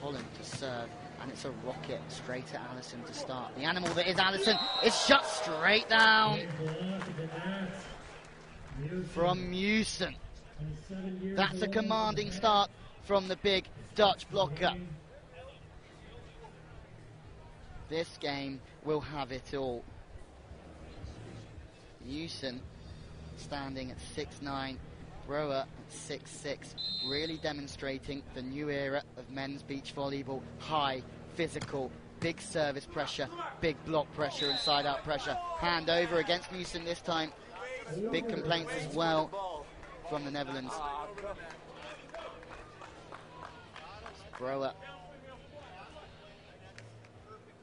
Holland to serve, and it's a rocket straight at Alison to start. The animal that is Alison is shut straight down from Meeuwsen. That's a commanding start from the big Dutch blocker. This game will have it all. Meeuwsen standing at 6'9", Brouwer at 6'6", really demonstrating the new era of men's beach volleyball. High, physical, big service pressure, big block pressure and side out pressure. Hand over against Meeuwsen this time. Big complaints as well from the Netherlands. Brouwer.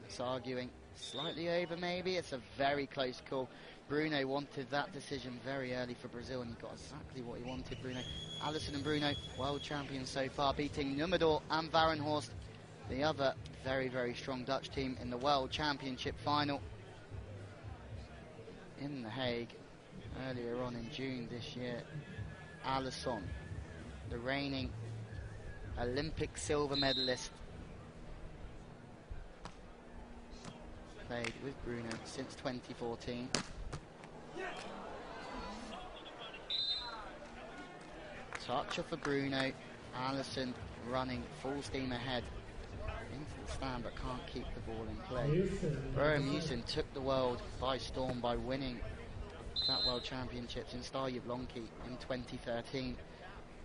It's arguing slightly over maybe. It's a very close call. Bruno wanted that decision very early for Brazil and he got exactly what he wanted, Bruno. Alison and Bruno, world champions so far, beating Nummerdor and Varenhorst, the other very, very strong Dutch team in the World Championship final in The Hague earlier on in June this year. Alison, the reigning Olympic silver medalist, played with Bruno since 2014. Touch for Bruno, Alison running full steam ahead into the stand but can't keep the ball in play. Brouwer Meeuwsen took the world by storm by winning that World Championships in Stare Jablonki in 2013.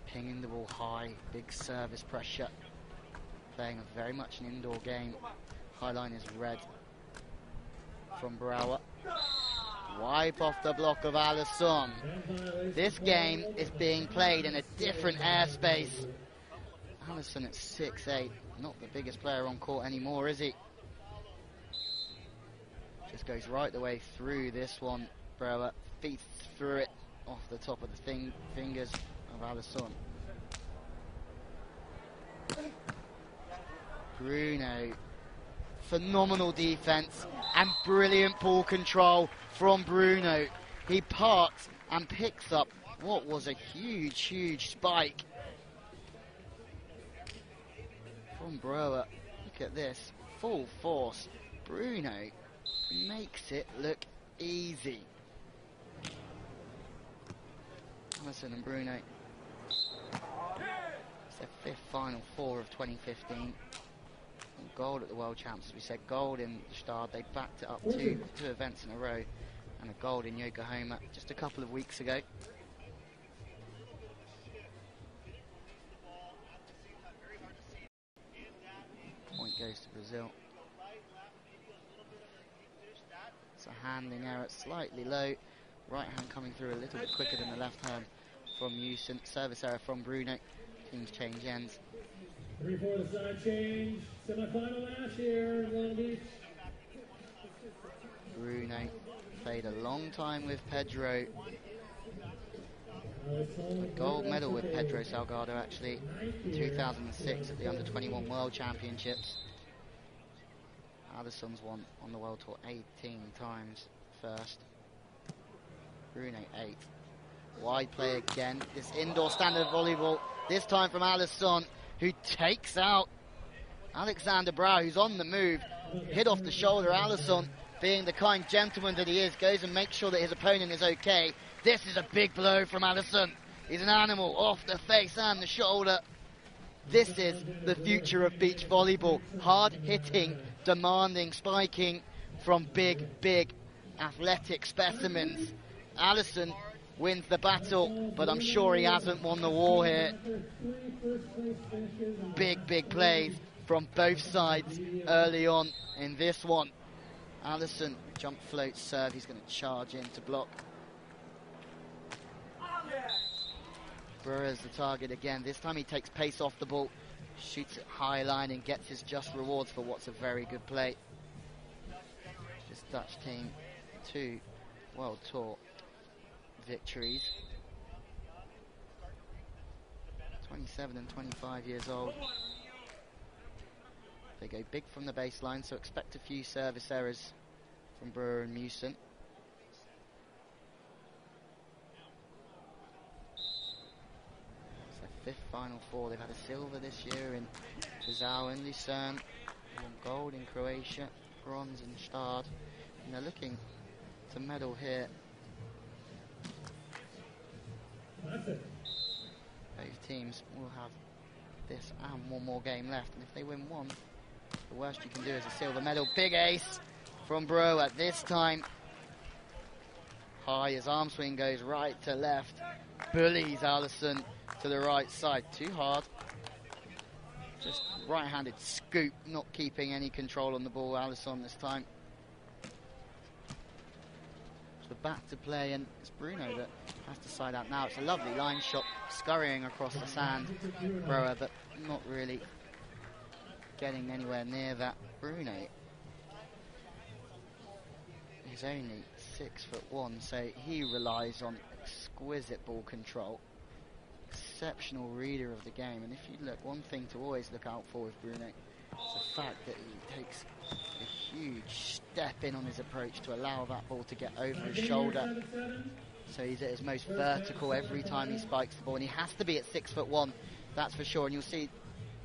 Pinging the ball high, big service pressure. Playing a very much an indoor game. Highline is red from Brouwer. Wipe off the block of Alison. This game is being played in a different airspace. Alison at 6'8", not the biggest player on court anymore, is he? Just goes right the way through this one. Brouwer feet through it off the top of the thing, fingers of Alison. Bruno. Phenomenal defense and brilliant ball control from Bruno. He parks and picks up what was a huge, huge spike from Brouwer. Look at this. Full force. Bruno makes it look easy. Alison and Bruno. It's their fifth final four of 2015. Gold at the World Champs, we said, gold in Stade. They backed it up two, two events in a row and a gold in Yokohama just a couple of weeks ago. Point goes to Brazil. It's a handling error, slightly low. Right hand coming through a little bit quicker than the left hand from Meeuwsen. Service error from Bruno. Teams change ends. Three for the side change. Semi-final match here in Long Beach. Played a long time with Pedro. A gold medal with Pedro Salgado actually in 2006 at the Under 21 World Championships. Alison's won on the World Tour 18 times first. Bruno 8. Wide play again. This indoor standard volleyball, this time from Alison, who takes out Alexander Brouwer, who's on the move. Hit off the shoulder. Alison, being the kind gentleman that he is, goes and makes sure that his opponent is okay. This is a big blow from Alison. He's an animal off the face and the shoulder. This is the future of beach volleyball. Hard hitting, demanding, spiking from big, big athletic specimens. Alison wins the battle, but I'm sure he hasn't won the war here. Big, big plays from both sides early on in this one. Alison jump float serve, he's going to charge in to block. Brouwer's the target again. This time he takes pace off the ball, shoots it high line and gets his just rewards for what's a very good play. This Dutch team, two World Tour victories. 27 and 25 years old. They go big from the baseline, so expect a few service errors from Brouwer and Meeuwsen. It's their fifth final Four. They've had a silver this year in Tuzao and Lucerne, won gold in Croatia, bronze in Stade, and they're looking to medal here. That's it. Both teams will have this and one more game left, and if they win one, the worst you can do is a silver medal. Big ace from Bro at this time. High, his arm swing goes right to left, bullies Alison to the right side. Too hard. Just right-handed scoop, not keeping any control on the ball. Alison this time. So back to play, and it's Bruno that has to side out now. It's a lovely line shot, scurrying across the sand, Brouwer, but not really getting anywhere near that. Bruno is only six foot one, so he relies on exquisite ball control, exceptional reader of the game. And if you look, one thing to always look out for with Bruno is the fact that he takes a huge step in on his approach to allow that ball to get over his shoulder. So he's at his most vertical every time he spikes the ball, and he has to be at six foot one, that's for sure. And you'll see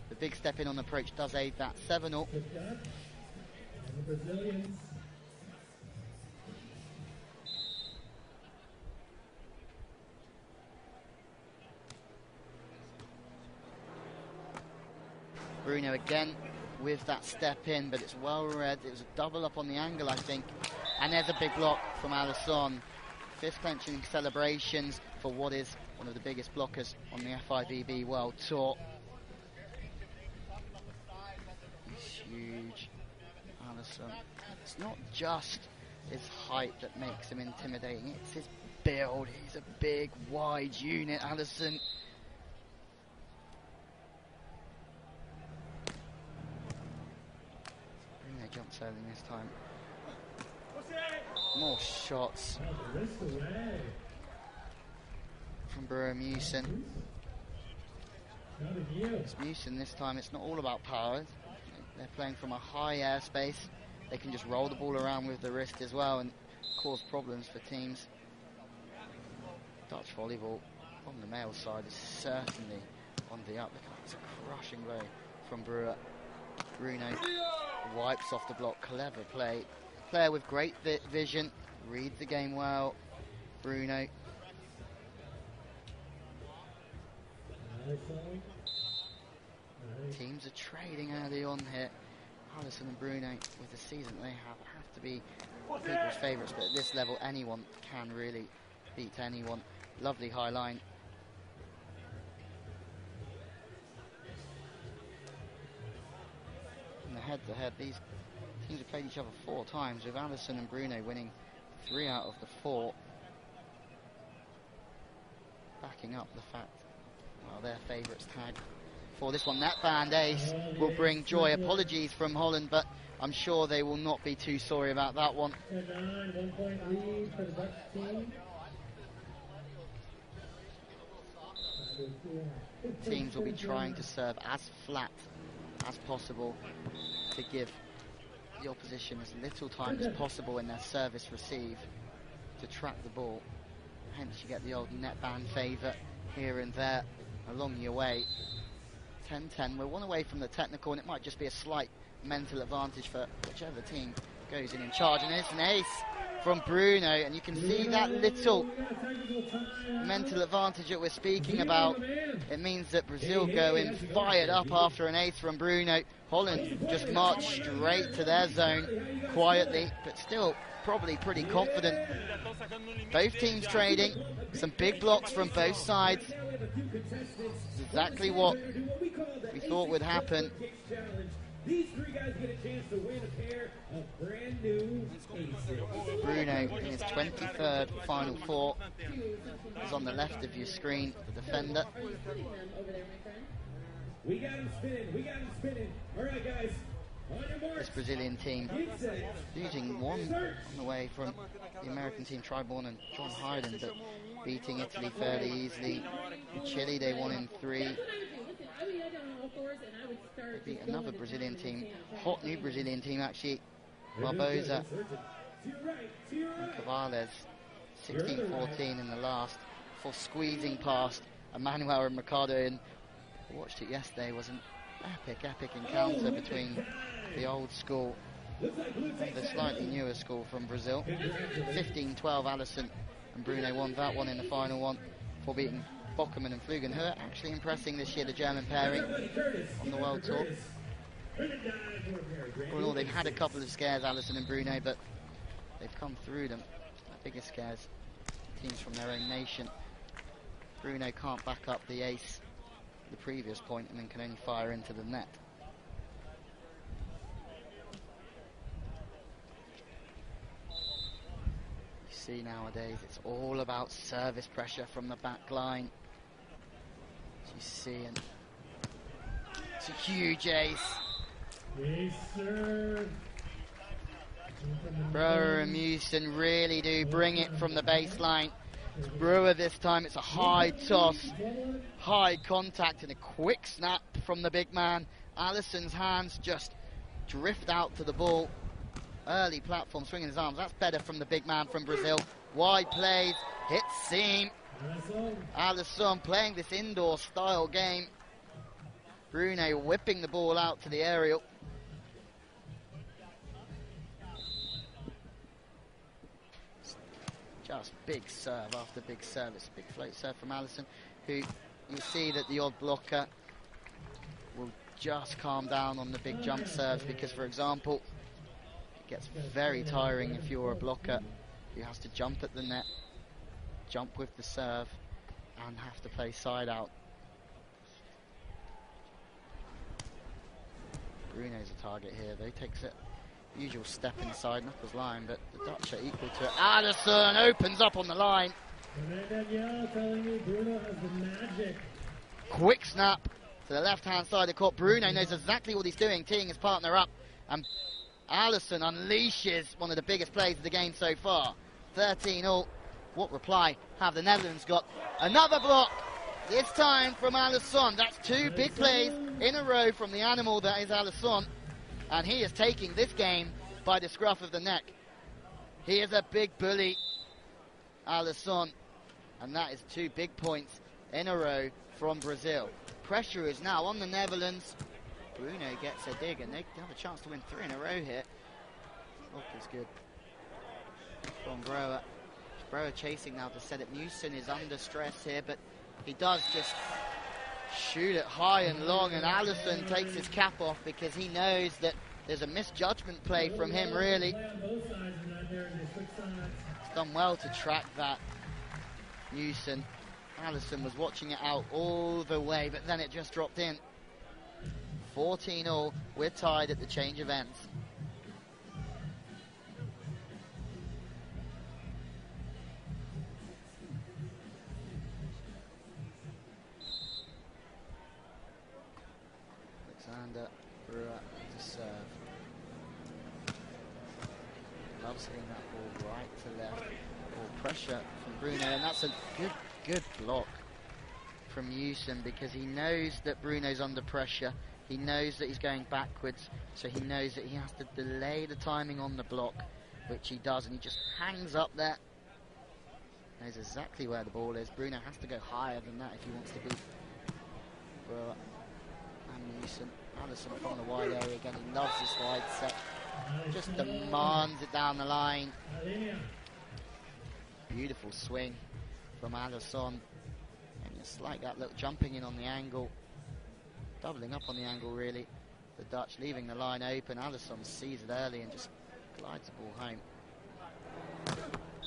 the big step in on approach does aid that. 7 0. Good shot. And the Brazilians. Bruno again with that step in, but it's well read. It was a double up on the angle, I think. And there's a big block from Alison. Fist clenching celebrations for what is one of the biggest blockers on the FIVB World Tour. He's huge, Alison. It's not just his height that makes him intimidating, it's his build. He's a big, wide unit, Alison. Bruno jumps early this time. More shots from Brouwer. It's Meeuwsen this time. It's not all about power. They're playing from a high airspace. They can just roll the ball around with the wrist as well and cause problems for teams. Dutch volleyball on the male side is certainly on the up. It's a crushing blow from Brouwer. Bruno wipes off the block. Clever play. Player with great vi- vision. Reads the game well. Bruno. Teams are trading early on here. Alison and Bruno, with the season they have, have to be people's favourites, but at this level, anyone can really beat anyone. Lovely high line. In the head to head, these teams have played each other four times, with Alison and Bruno winning three out of the four. Backing up the fact, well, their favourites tag for this one. That band ace will bring joy. Apologies from Holland, but I'm sure they will not be too sorry about that one. 10 9, one point lead for the Dutch team. Teams will be trying to serve as flat as possible to give the opposition as little time as possible in their service receive to track the ball. Hence, you get the old net band favour here and there along your way. 10 10. We're one away from the technical, and it might just be a slight mental advantage for whichever team goes in in charge. And it's an ace from Bruno, and you can see that little mental advantage that we're speaking about. It means that Brazil go in fired up after an ace from Bruno. Holland just march straight to their zone quietly, but still probably pretty confident. Both teams trading, some big blocks from both sides. Exactly what we thought would happen. These three guys get a chance to win a pair of brand new aces. Bruno in his 23rd Final Four is on the left of your screen, the defender. We got him spinning. We got him spinning. All right, guys. This Brazilian team losing one on the way from the American team Tri Bourne and John Hyden, but beating Italy fairly easily. In Chile, they won in three. They beat another Brazilian team, hot new Brazilian team actually, Barbosa To your right. To your and. Cavales, 16-14 in the last, for squeezing past Emanuel and Ricardo and I watched it yesterday. It was an epic, epic encounter between the old school and the slightly newer school from Brazil. 15-12 Alison and Bruno won that one in the final one for beating Böckermann and Flüggen, who are actually impressing this year, the German pairing on the World Tour. All they've had a couple of scares, Alison and Bruno, but they've come through them. The biggest scares, teams from their own nation. Bruno can't back up the ace the previous point and then can only fire into the net. You see nowadays it's all about service pressure from the back line. As you see, and it's a huge ace. Brouwer and Meeuwsen really do bring it from the baseline. It's Brouwer this time, it's a high toss, high contact, and a quick snap from the big man. Alison's hands just drift out to the ball. Early platform, swinging his arms. That's better from the big man from Brazil. Wide plays, hit seam. Alison playing this indoor style game. Bruno whipping the ball out to the aerial. Just big serve after big serve. It's a big float serve from Alison, who you see that the odd blocker will just calm down on the big jump serves because, for example, it gets very tiring if you're a blocker who has to jump at the net, jump with the serve, and have to play side out. Bruno's a target here, though. Takes it usual step inside Knuckles line, but the Dutch are equal to it. Alison opens up on the line. The. Quick snap to the left hand side of the court. Bruno knows exactly what he's doing, teeing his partner up. And Alison unleashes one of the biggest plays of the game so far. 13 all. What reply have the Netherlands got? Another block. This time from Alison. That's two big plays in a row from the animal that is Alison. And he is taking this game by the scruff of the neck. He is a big bully, Alison. And that is two big points in a row from Brazil. Pressure is now on the Netherlands. Bruno gets a dig and they have a chance to win three in a row here. Look is good. From Brouwer. Brouwer chasing now to set it. Meeuwsen is under stress here, but he does just shoot it high and long, and Alison takes his cap off because he knows that there's a misjudgment play from him, really. He's done well to track that, Meeuwsen. Alison was watching it out all the way, but then it just dropped in. 14 all, we're tied at the change of ends. Alexander serve. Loves hitting that ball right to left. Ball pressure from Bruno, and that's a good, good block from Meeuwsen because he knows that Bruno's under pressure. He knows that he's going backwards, so he knows that he has to delay the timing on the block, which he does, and he just hangs up there. Knows exactly where the ball is. Bruno has to go higher than that if he wants to Brouwer and Meeuwsen. Alison from the wide area again. He loves this wide set. Just demands it down the line. Beautiful swing from Alison. And just like that, look, jumping in on the angle. Doubling up on the angle, really. The Dutch leaving the line open. Alison sees it early and just glides the ball home.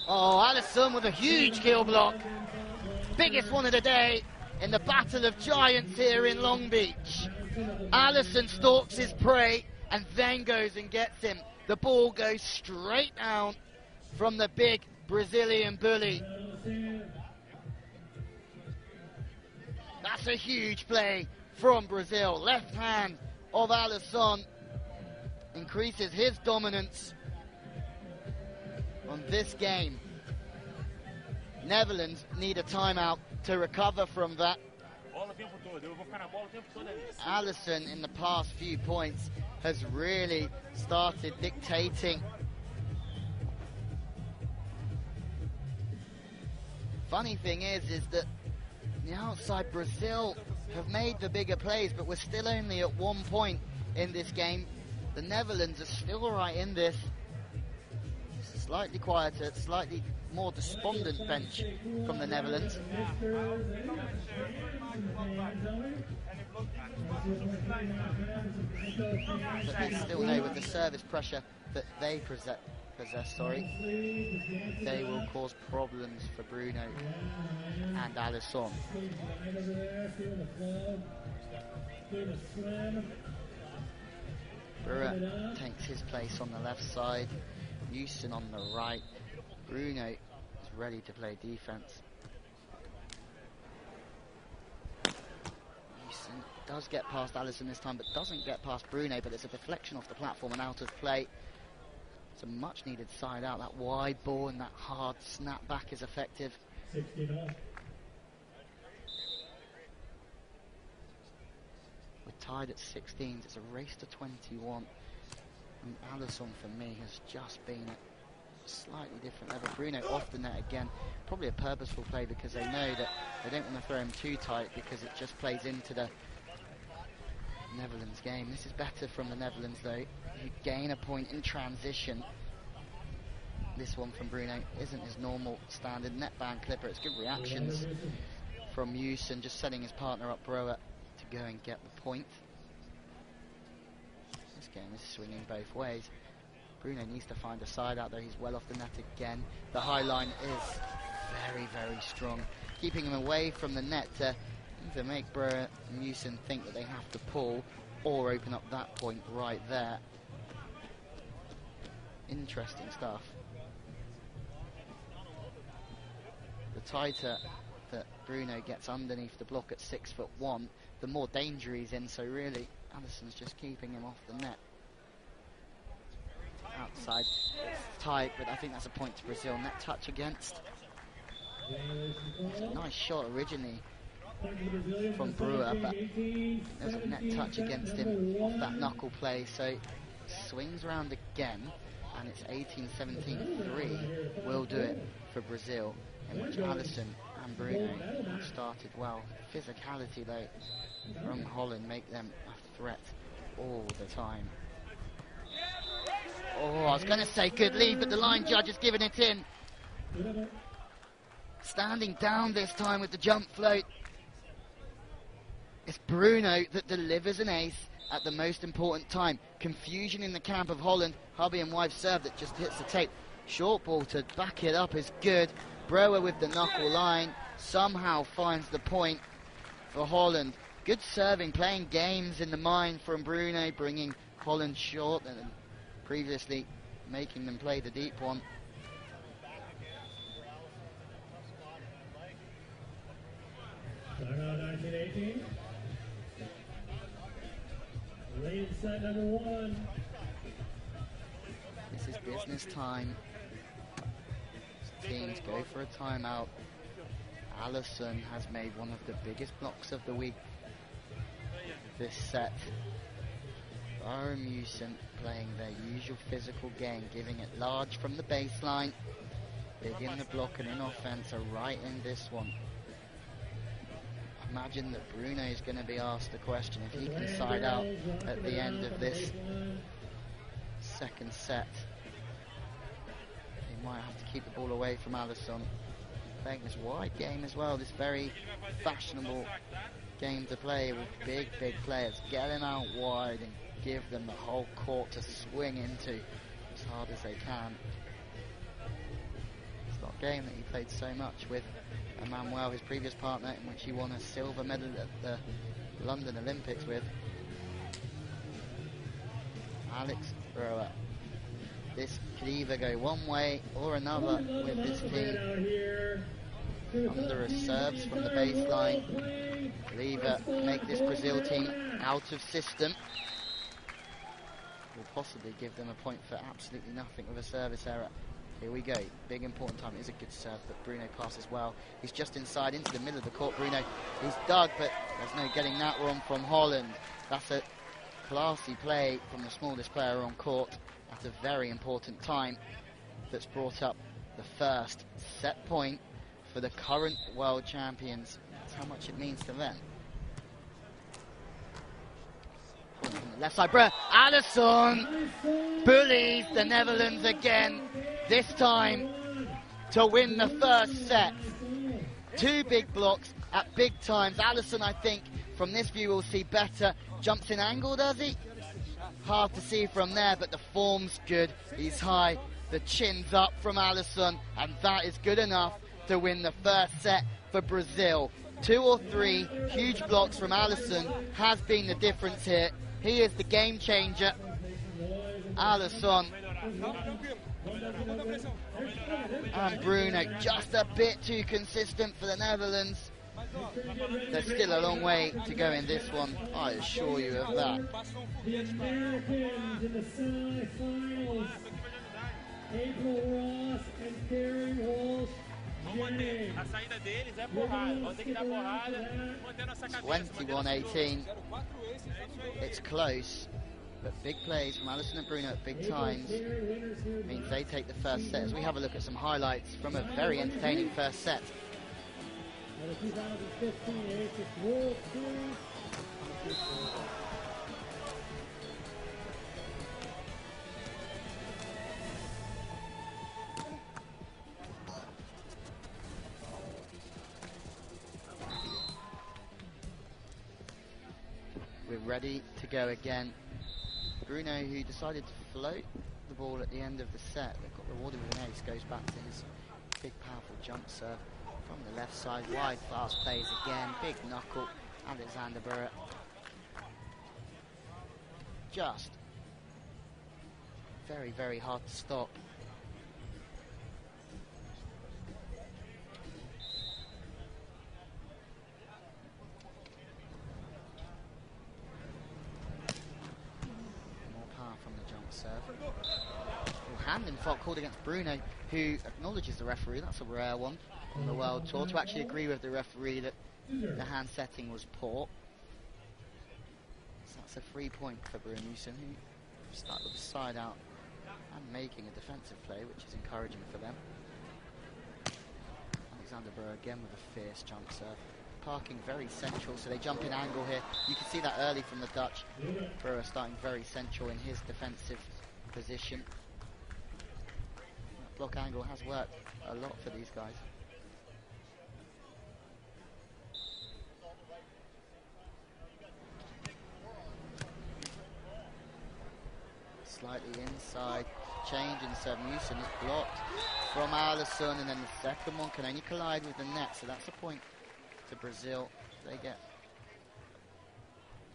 Oh, Alison with a huge kill block. Biggest one of the day in the Battle of Giants here in Long Beach. Alison stalks his prey and then goes and gets him. The ball goes straight down from the big Brazilian bully. That's a huge play from Brazil. Left hand of Alison increases his dominance on this game. Netherlands need a timeout to recover from that. Alison in the past few points has really started dictating. Funny thing is, is that the outside Brazil have made the bigger plays, but we're still only at one point in this game. The Netherlands are still right in this. Slightly quieter, slightly more despondent bench from the Netherlands. But still know with the service pressure that they possess, possess sorry, they will cause problems for Bruno and Alison. Brouwer takes his place on the left side, Meeuwsen on the right. Bruno is ready to play defense. Meeuwsen does get past Alison this time, but doesn't get past Bruno, but it's a deflection off the platform and out of play. It's a much needed side out. That wide ball and that hard snap back is effective. 69. We're tied at 16s. It's a race to 21. And Alison for me has just been slightly different level. Bruno off the net again. Probably a purposeful play because they know that they don't want to throw him too tight because it just plays into the Netherlands game. This is better from the Netherlands though. You gain a point in transition. This one from Bruno isn't his normal standard net band clipper. It's good reactions from Meeuwsen, just setting his partner up, Brouwer, to go and get the point. This game is swinging both ways. Bruno needs to find a side out there. He's well off the net again. The high line is very, very strong, keeping him away from the net to either make Brouwer and Meeuwsen think that they have to pull or open up that point right there. Interesting stuff. The tighter that Bruno gets underneath the block at six foot one, the more danger he's in. So really, Alison's just keeping him off the net. Outside, it's tight, but I think that's a point to Brazil. Net touch against. A nice shot originally from Brouwer, but there's a net touch against him off that knuckle play. So swings around again, and it's 18-17-3 will do it for Brazil, in which Alison and Bruno started well. Physicality though from Holland make them a threat all the time. Oh, I was going to say good lead, but the line judge has given it in. Standing down this time with the jump float. It's Bruno that delivers an ace at the most important time. Confusion in the camp of Holland. Hubby and wife serve that just hits the tape. Short ball to back it up is good. Brouwer with the knuckle line somehow finds the point for Holland. Good serving, playing games in the mind from Bruno, bringing Holland short and previously making them play the deep one. set number one. This is business time. Teams go for a timeout. Alison has made one of the biggest blocks of the week this set. Bayern playing their usual physical game, giving it large from the baseline. Big in the block and in offense are right in this one. Imagine that Bruno is going to be asked the question if he can side out at the end of this second set. He might have to keep the ball away from Alison. Playing this wide game as well, this very fashionable game to play with big, big players. Get them out wide and give them the whole court to swing into as hard as they can. It's not a game that he played so much with Emanuel, his previous partner, in which he won a silver medal at the London Olympics with. Alex Brouwer. This could either go one way or another with this team. Under a serves from the baseline. Lever make this Brazil team out of system. Will possibly give them a point for absolutely nothing with a service error. Here we go. Big important time. It is a good serve, but Bruno passes well. He's just inside into the middle of the court. Bruno, he's dug, but there's no getting that one from Holland. That's a classy play from the smallest player on court at a very important time that's brought up the first set point for the current world champions. That's how much it means to them. Left side, Brugge. Alison bullies the Netherlands again. This time to win the first set. Two big blocks at big times. Alison, I think, from this view, will see better. Jumps in angle, does he? Hard to see from there, but the form's good. He's high. The chin's up from Alison, and that is good enough to win the first set for Brazil. Two or three huge blocks from Alison has been the difference here. He is the game changer. Alison and Bruno just a bit too consistent for the Netherlands. There's still a long way to go in this one, I assure you of that. April Ross and Walsh. Vamos manter. A saída deles é porrada. Vamos ter que dar porrada, manter nossa cabeça. 21-18. It's close, but big plays from Alison and Bruno at big times means they take the first set. As we have a look at some highlights from a very entertaining first set. the 2015 World Series. Ready to go again. Bruno, who decided to float the ball at the end of the set, that got rewarded with an ace, goes back to his big, powerful jump serve from the left side. Wide, fast plays again. Big knuckle. Alexander Brouwer. Just very, very hard to stop. More power from the jump serve. Oh, hand in fault called against Bruno, who acknowledges the referee. That's a rare one on the world tour to actually agree with the referee that the hand setting was poor. So that's a free point for Brunusen, who start with the side out and making a defensive play, which is encouraging for them. Alexander Brouwer again with a fierce jump serve. Parking very central, so they jump in angle here. You can see that early from the Dutch. Brouwer starting very central in his defensive position. Block angle has worked a lot for these guys. Slightly inside, change in. Meeuwsen is blocked from Alison, and then the second one can only collide with the net, so that's a point to Brazil. They get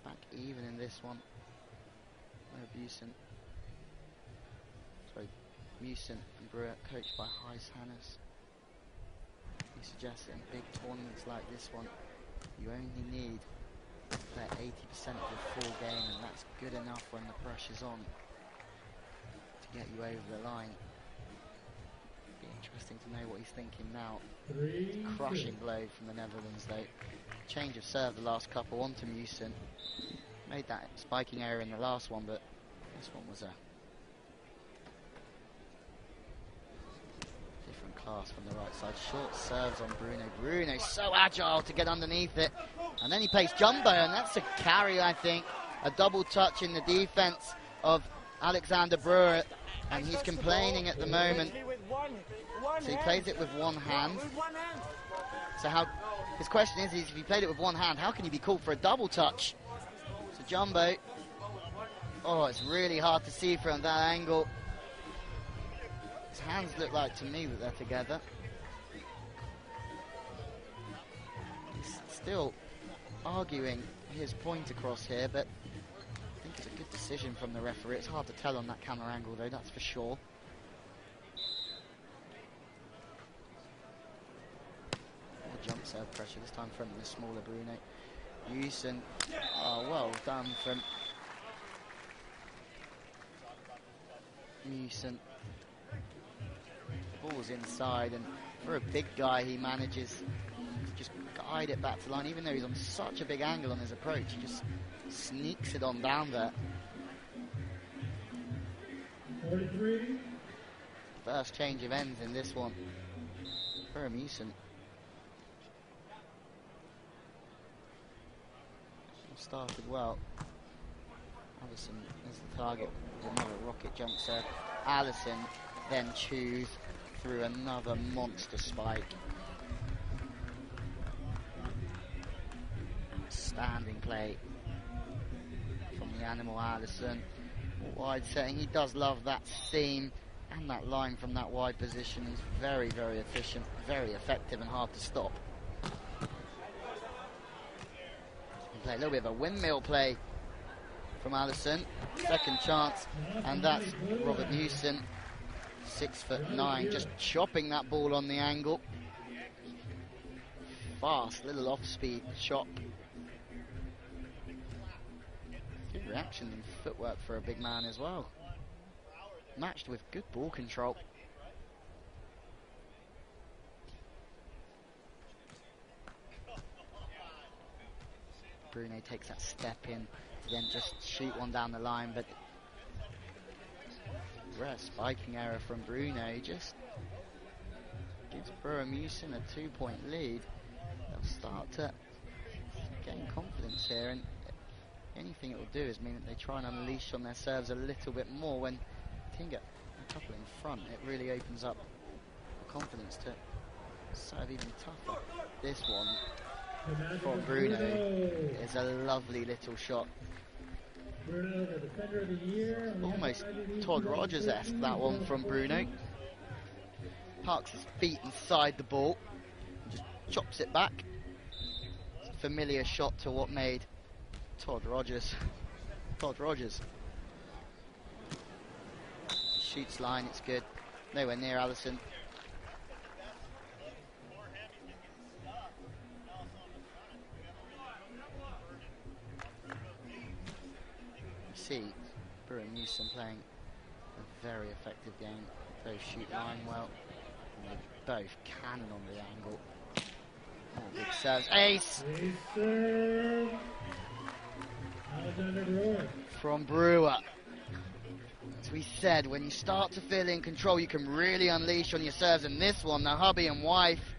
back even in this one. No. Meeuwsen and Brouwer, coached by Heis Hannes. He suggests that in big tournaments like this one, you only need to play 80% of the full game, and that's good enough when the pressure's on to get you over the line. Be interesting to know what he's thinking now. Three. Crushing blow from the Netherlands though. Change of serve the last couple onto Meeuwsen. Made that spiking error in the last one, but this one was a class from the right side. Short serves on Bruno. Bruno so agile to get underneath it. And then he plays jumbo, and that's a carry, I think. A double touch in the defense of Alexander Brouwer, and he's complaining at the moment. So he plays it with one hand. So how? His question is, is if he played it with one hand, how can he be called for a double touch? So Jumbo. Oh, it's really hard to see from that angle. His hands look like to me that they're together. He's still arguing his point across here, but I think it's a good decision from the referee. It's hard to tell on that camera angle, though, that's for sure. Jump serve pressure, this time from the smaller Bruno. Meeuwsen, oh, well done from Meeuwsen. Ball's inside, and for a big guy, he manages to just guide it back to line, even though he's on such a big angle on his approach. He just sneaks it on down there. 43. First change of ends in this one. For Meeuwsen. Started well. Alison is the target with another rocket jump serve. Alison then chews through another monster spike. Standing play from the animal Alison. Wide setting, he does love that seam and that line from that wide position. He's very, very efficient, very effective and hard to stop. Play a little bit of a windmill play from Alison. Second chance, and that's Robert Meeuwsen, six foot nine, just chopping that ball on the angle. Fast, little off-speed chop. Good reaction and footwork for a big man as well. Matched with good ball control. Bruno takes that step in then just shoot one down the line, but rare spiking error from Bruno. Just gives Meeuwsen a two-point lead. They'll start to gain confidence here, and anything it will do is mean that they try and unleash on their serves a little bit more. When get a couple in front, it really opens up confidence to serve even tougher. This one from Bruno is a lovely little shot. Almost Todd Rogers-esque, that one from Bruno. Parks his feet inside the ball, just chops it back. familiar shot to what made Todd Rogers. Todd Rogers. Shoots line, it's good. Nowhere near Alison. See and Meeuwsen playing a very effective game. Both shoot line well, and they both cannon on the angle. Oh, big serves. Ace! From Brouwer. As we said, when you start to feel in control, you can really unleash on your serves. And this one, the hubby and wife,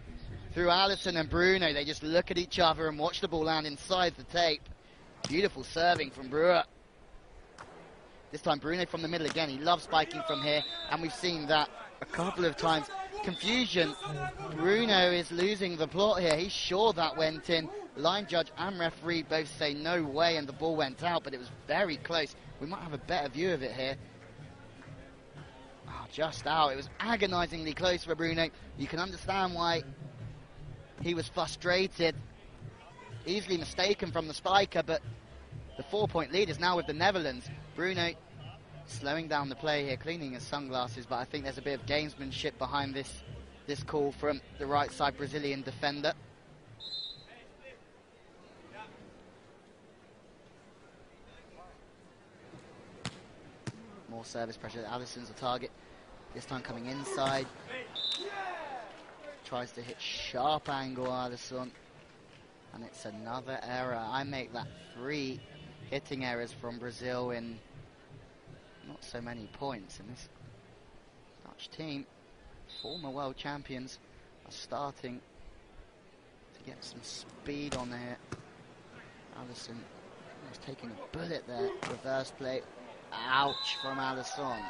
through Alison and Bruno, they just look at each other and watch the ball land inside the tape. Beautiful serving from Brouwer. This time Bruno from the middle again. He loves spiking from here, and we've seen that a couple of times. Confusion. Bruno is losing the plot here. He's sure that went in. Line judge and referee both say no way, and the ball went out, but it was very close. We might have a better view of it here. Oh, just out. It was agonizingly close for Bruno. You can understand why he was frustrated. Easily mistaken from the spiker, but the four-point lead is now with the Netherlands. Bruno slowing down the play here, cleaning his sunglasses, but I think there's a bit of gamesmanship behind this this call from the right side Brazilian defender. More service pressure. Alison's a target. This time coming inside. Tries to hit sharp angle Alison. And it's another error. I make that three hitting errors from Brazil in not so many points. And this Dutch team, former world champions, are starting to get some speed on there. Alison was taking a bullet there. Reverse play. Ouch from Alison.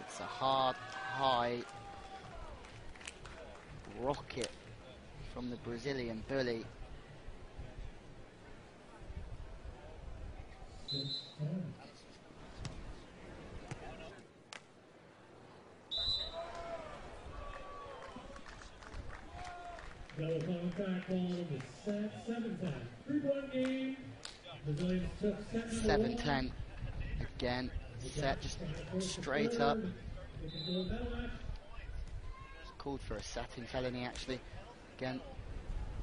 It's a hard, high rocket from the Brazilian bully. To set seven ten. Three game. Took Seven ten. Again, set just straight up. It's called for a setting felony actually. Again,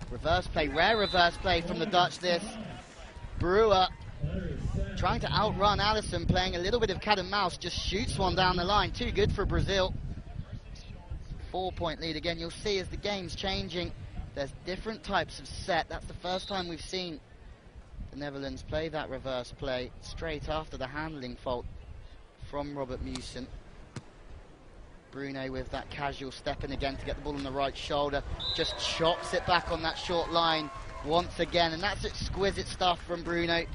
reverse play, rare reverse play from the Dutch. This Brouwer trying to outrun Alison, playing a little bit of cat and mouse, just shoots one down the line. Too good for Brazil. Four point lead again. You'll see as the game's changing, there's different types of set. That's the first time we've seen the Netherlands play that reverse play straight after the handling fault from Robert Meeuwsen. Bruno with that casual step in again to get the ball on the right shoulder. Just chops it back on that short line once again. And that's exquisite stuff from Bruno.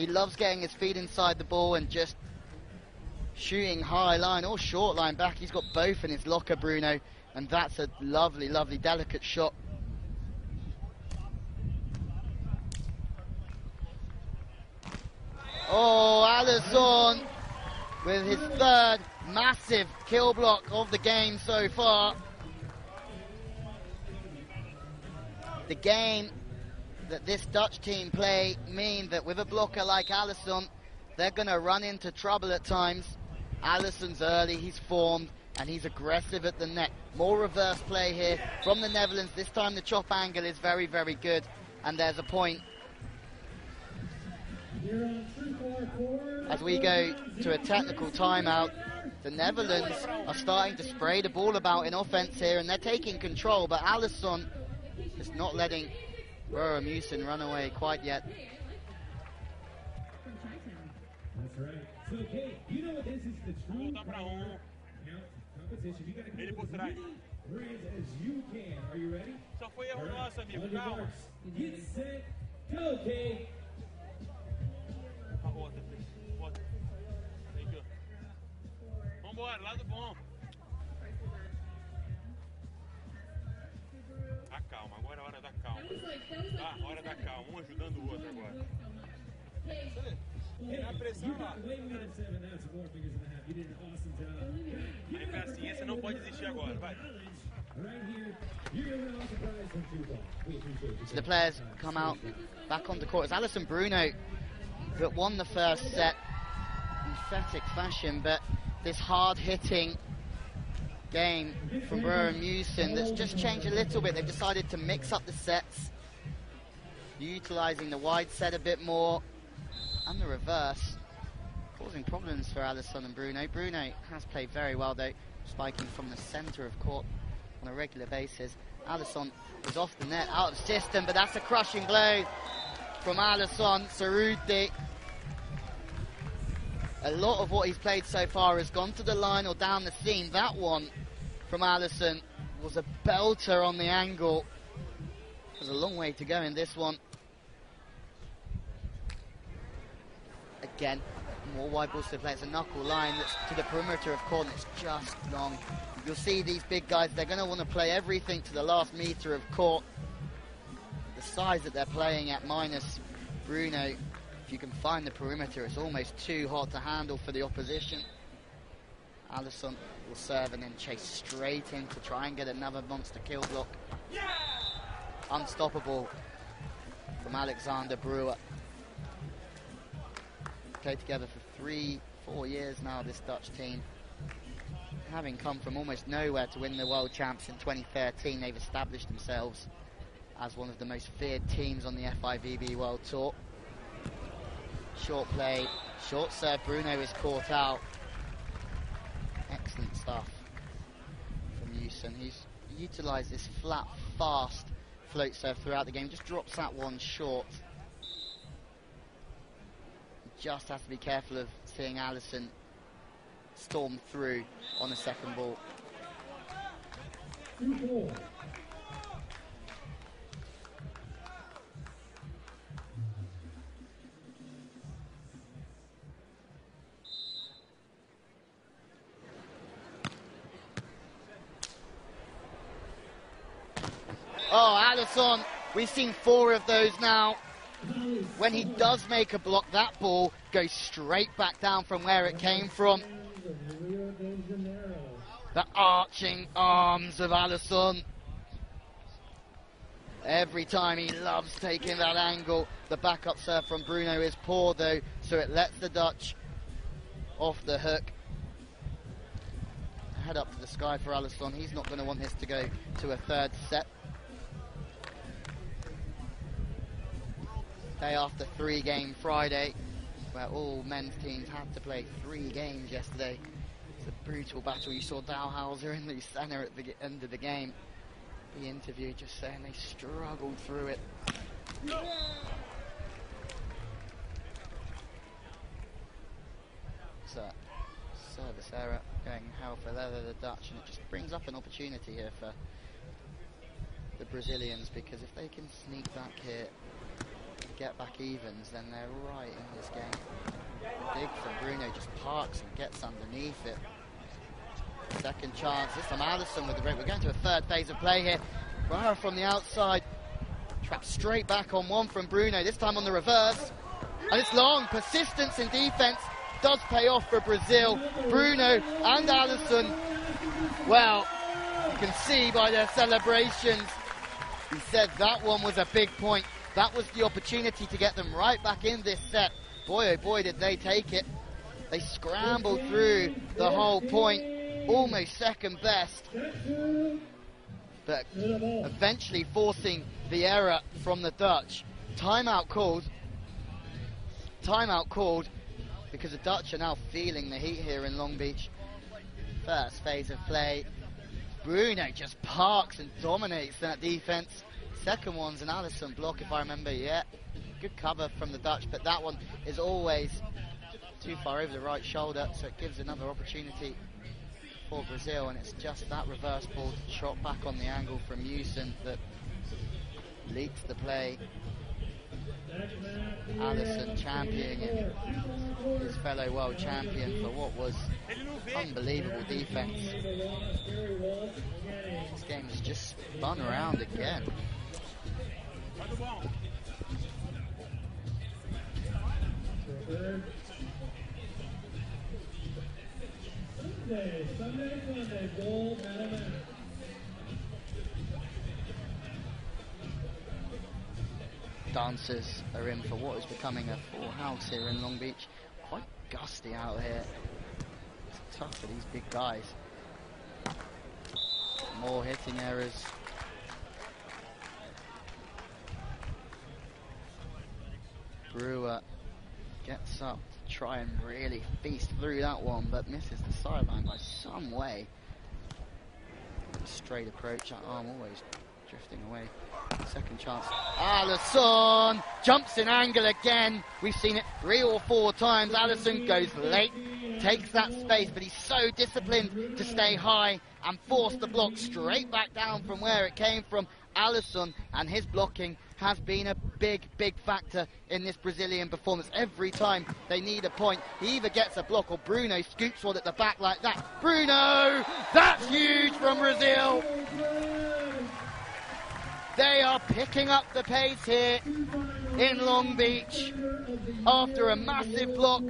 He loves getting his feet inside the ball and just shooting high line or short line back. He's got both in his locker, Bruno, and that's a lovely, lovely, delicate shot. Oh, Alison with his third massive kill block of the game so far. The game that this Dutch team play mean that with a blocker like Alison, they're going to run into trouble at times. Alison's early, he's formed, and he's aggressive at the net. More reverse play here from the Netherlands. This time the chop angle is very, very good, and there's a point. As we go to a technical timeout, the Netherlands are starting to spray the ball about in offense here, and they're taking control, but Alison is not letting Brouwer Meeuwsen run away quite yet. That's right. So, Kate, you know what this is the true Voltar count competition. You gotta Ele por come trás. as brave as you can. Are you ready? Só foi erro nosso, amigo. On your Calma. marks, get set, go, Kate. A rota, rota. Vambora, lado bom. Da. Tá, hora da calma. Um ajudando o outro agora. Hey, a pressão lá. got way more than seven. That's four fingers and a half. You did an awesome job. Aí, Pecinha, você não pode desistir agora, vai. Right here, you're gonna win all the prize from two ball. We appreciate you. So the players come out back onto court. It's Alison Bruno that won the first set in emphatic fashion, but this hard hitting game from Brouwer Meeuwsen that's just changed a little bit. They've decided to mix up the sets, utilising the wide set a bit more and the reverse, causing problems for Alison and Bruno. Bruno has played very well though, spiking from the centre of court on a regular basis. Alison is off the net, out of system, but that's a crushing blow from Alison Cerutti. A lot of what he's played so far has gone to the line or down the seam. That one from Alison was a belter on the angle. There's a long way to go in this one. Again, more wide balls to play. It's a knuckle line that's to the perimeter of court and it's just long. You'll see these big guys, they're going to want to play everything to the last meter of court. The size that they're playing at minus Bruno, if you can find the perimeter, it's almost too hard to handle for the opposition. Alison will serve and then chase straight in to try and get another monster kill block. Unstoppable from Alexander Brouwer. Played together for three, four years now, this Dutch team. Having come from almost nowhere to win the World Champs in 2013, they've established themselves as one of the most feared teams on the FIVB World Tour. Short play, short serve, Bruno is caught out. Excellent stuff from Houston. He's utilised this flat, fast float serve throughout the game. Just drops that one short. Just has to be careful of seeing Alison storm through on the second ball. Oh, Alison, we've seen four of those now. When he does make a block, that ball goes straight back down from where it came from. The arching arms of Alison. Every time he loves taking that angle. The backup serve from Bruno is poor though, so it lets the Dutch off the hook. Head up to the sky for Alison. He's not going to want this to go to a third set. Day after three game Friday, where all men's teams had to play three games yesterday. It's a brutal battle. You saw Dalhausser in the centre at the end of the game. The interview just saying they struggled through it. So, service error going hell for leather, the Dutch, and it just brings up an opportunity here for the Brazilians because if they can sneak back here, get back evens, then they're right in this game. Big from Bruno just parks and gets underneath it. Second chance, this time Alison with the break. We're going to a third phase of play here. Rara from the outside, trapped straight back on one from Bruno, this time on the reverse. And it's long, persistence in defense does pay off for Brazil. Bruno and Alison, well, you can see by their celebrations, he said that one was a big point. That was the opportunity to get them right back in this set. Boy, oh boy, did they take it. They scrambled through the whole point, almost second best. But eventually forcing the error from the Dutch. Timeout called. Timeout called because the Dutch are now feeling the heat here in Long Beach. First phase of play. Bruno just parks and dominates that defense. Second one's an Alison block, if I remember. Yeah, good cover from the Dutch, but that one is always too far over the right shoulder, so it gives another opportunity for Brazil, and it's just that reverse ball shot back on the angle from Houston that leads the play. Alison championing his fellow world champion for what was unbelievable defense. This game has just spun around again. Sunday, Sunday, Sunday, gold medal match. Dancers are in for what is becoming a full house here in Long Beach. Quite gusty out here. It's tough for these big guys. More hitting errors. Brouwer gets up to try and really feast through that one, but misses the sideline by some way. Straight approach, that arm always drifting away. Second chance. Alison jumps in angle again. We've seen it three or four times. Alison goes late, takes that space, but he's so disciplined to stay high and force the block straight back down from where it came from. Alison and his blocking has been a big, big factor in this Brazilian performance. Every time they need a point, he either gets a block or Bruno scoops one at the back like that. Bruno! That's huge from Brazil! They are picking up the pace here in Long Beach. After a massive block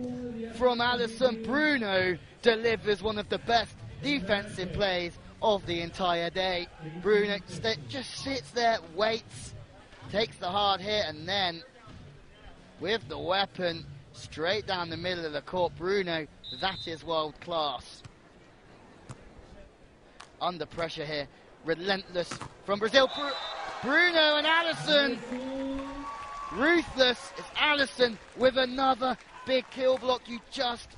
from Alison, Bruno delivers one of the best defensive plays of the entire day. Bruno st- just sits there, waits, takes the hard hit, and then with the weapon straight down the middle of the court, Bruno, that is world class. Under pressure here, relentless from Brazil. Bru- Bruno and Alison. Ruthless is Alison with another big kill block. You just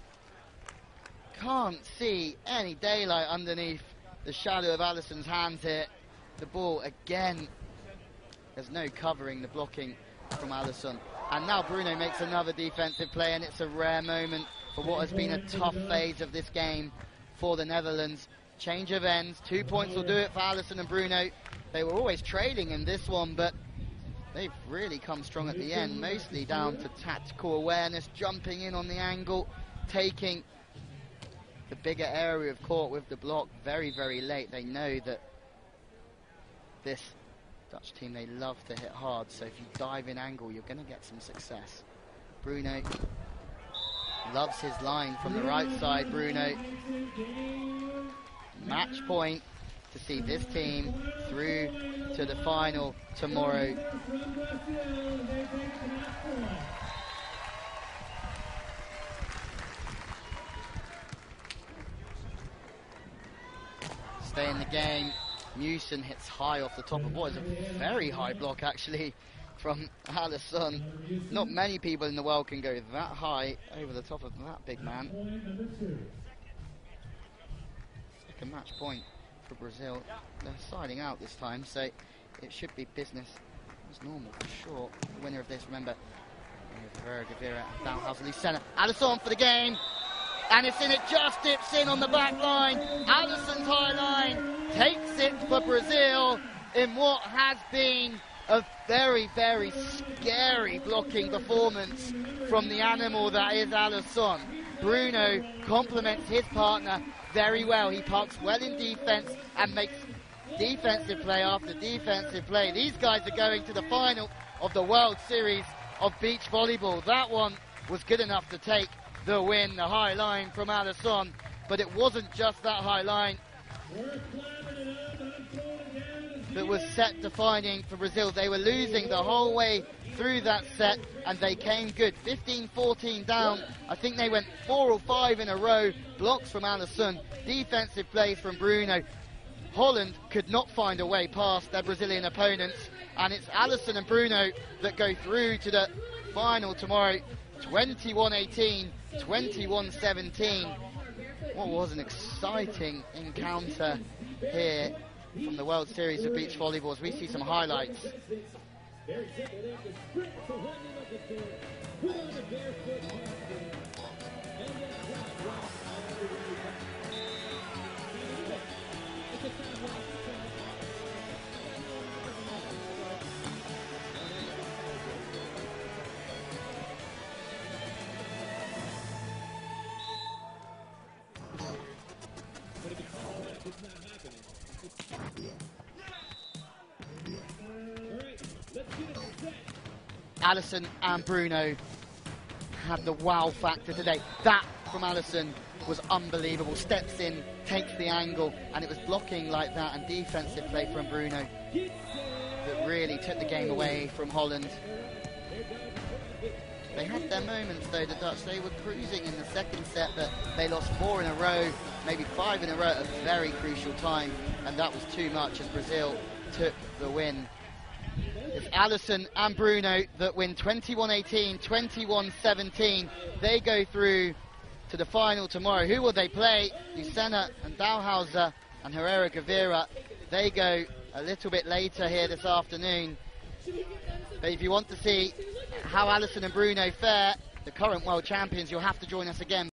can't see any daylight underneath the shadow of Alison's hands here. The ball again. There's no covering the blocking from Alison. And now Bruno makes another defensive play, and it's a rare moment for what has been a tough phase of this game for the Netherlands. Change of ends. Two points will do it for Alison and Bruno. They were always trailing in this one, but they've really come strong at the end, mostly down to tactical awareness, jumping in on the angle, taking the bigger area of court with the block very, very late. They know that this Dutch team, they love to hit hard, so if you dive in angle, you're going to get some success. Bruno loves his line from the right side, Bruno. Match point to see this team through to the final tomorrow. Stay in the game. Meeuwsen hits high off the top of what is a very high block actually from Alison. Not many people in the world can go that high over the top of that big man. Second match point for Brazil. They're siding out this time, so it should be business as normal for sure. Winner of this, remember, Herrera Gavira and Dalhausser. Alison for the game. And it's in, it just dips in on the back line. Alison's high line takes it for Brazil in what has been A very, very scary blocking performance from the animal that is Alison. Bruno complements his partner very well. He parks well in defence and makes defensive play after defensive play. These guys are going to the final of the World Series of Beach Volleyball. That one was good enough to take the win, the high line from Alison. But it wasn't just that high line that was set defining for Brazil. They were losing the whole way through that set and they came good. 15-14 down. I think they went four or five in a row. Blocks from Alison, defensive plays from Bruno. Holland could not find a way past their Brazilian opponents and it's Alison and Bruno that go through to the final tomorrow. 21-18, 21-17. What was an exciting encounter here from the World Series of Beach Volleyballs. We see some highlights. Alison and Bruno had the wow factor today. That from Alison was unbelievable. Steps in, takes the angle, and it was blocking like that and defensive play from Bruno that really took the game away from Holland. They had their moments though, the Dutch. They were cruising in the second set, but they lost four in a row, maybe five in a row at a very crucial time, and that was too much as Brazil took the win. It's Alison and Bruno that win 21-18, 21-17. They go through to the final tomorrow. Who will they play? Lucena and Dalhausser and Herrera Gavira. They go a little bit later here this afternoon. But if you want to see how Alison and Bruno fare, the current world champions, you'll have to join us again.